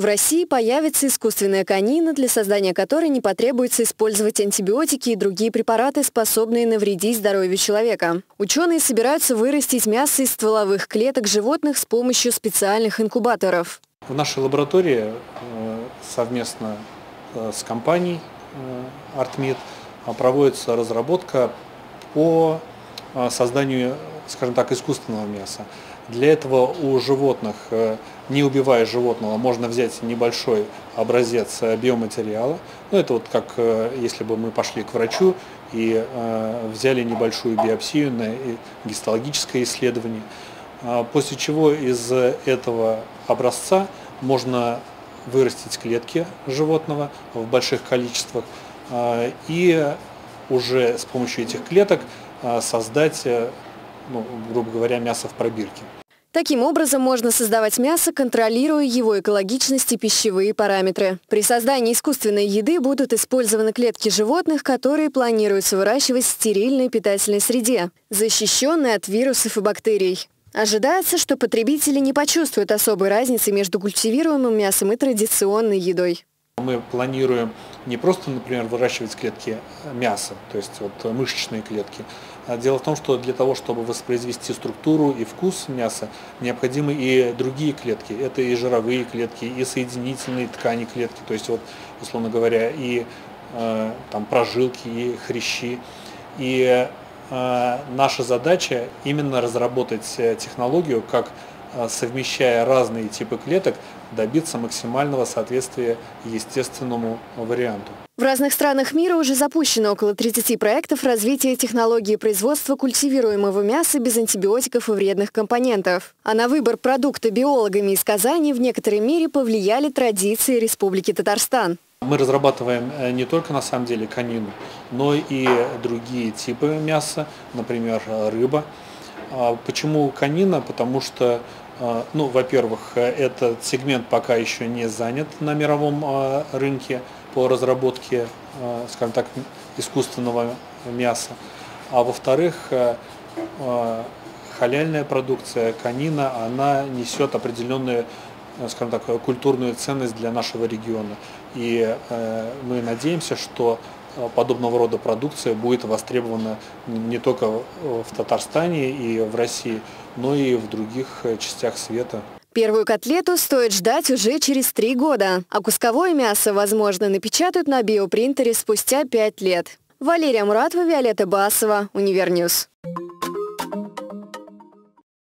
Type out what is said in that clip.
В России появится искусственная конина, для создания которой не потребуется использовать антибиотики и другие препараты, способные навредить здоровью человека. Ученые собираются вырастить мясо из стволовых клеток животных с помощью специальных инкубаторов. В нашей лаборатории э, совместно э, с компанией э, проводится разработка по созданию, скажем так, искусственного мяса. Для этого у животных, не убивая животного, можно взять небольшой образец биоматериала. Ну, это вот как если бы мы пошли к врачу и взяли небольшую биопсию на гистологическое исследование. После чего из этого образца можно вырастить клетки животного в больших количествах а, и уже с помощью этих клеток а, создать, э, ну, грубо говоря, мясо в пробирке. Таким образом, можно создавать мясо, контролируя его экологичность и пищевые параметры. При создании искусственной еды будут использованы клетки животных, которые планируется выращивать в стерильной питательной среде, защищенной от вирусов и бактерий. Ожидается, что потребители не почувствуют особой разницы между культивируемым мясом и традиционной едой. Мы планируем не просто, например, выращивать клетки мяса, то есть вот мышечные клетки. А дело в том, что для того, чтобы воспроизвести структуру и вкус мяса, необходимы и другие клетки. Это и жировые клетки, и соединительные ткани клетки, то есть вот, условно говоря, и э, там прожилки, и хрящи. И Э, наша задача именно разработать э, технологию, как э, совмещая разные типы клеток, добиться максимального соответствия естественному варианту. В разных странах мира уже запущено около 30 проектов развития технологии производства культивируемого мяса без антибиотиков и вредных компонентов. А на выбор продукта биологами из Казани в некоторой мере повлияли традиции Республики Татарстан. Мы разрабатываем э, не только на самом деле конину, но и другие типы мяса, например, рыба. А почему конина? Потому что, э, ну, во-первых, этот сегмент пока еще не занят на мировом э, рынке по разработке, скажем так, искусственного мяса. А во-вторых, халяльная продукция конина, она несет определенные Э, скажем так, культурную ценность для нашего региона. И мы надеемся, что подобного рода продукция будет востребована не только в Татарстане и в России, но и в других частях света. Первую котлету стоит ждать уже через три года, а кусковое мясо, возможно, напечатают на биопринтере спустя пять лет. Валерия Муратова, Виолетта Басова, Универньюз.